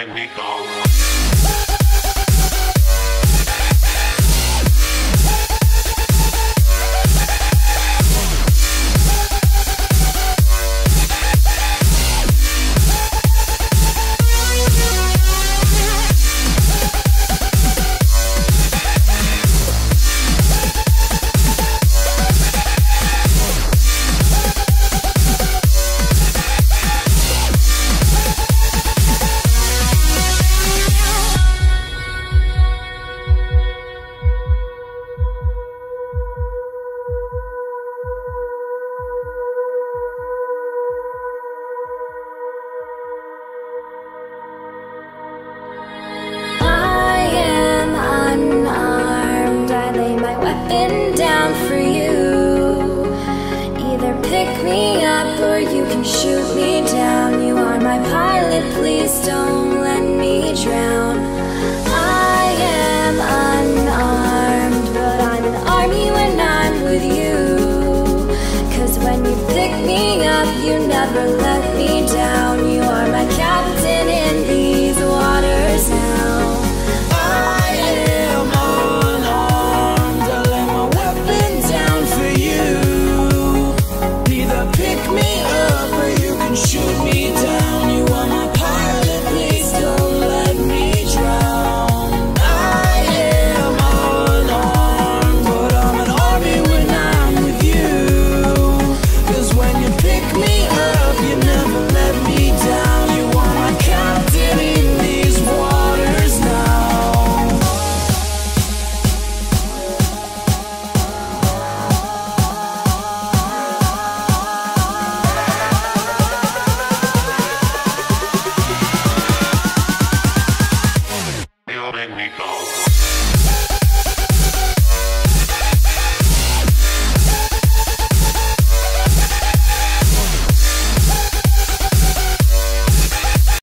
let me go. shoot me down. You are my pilot, please don't.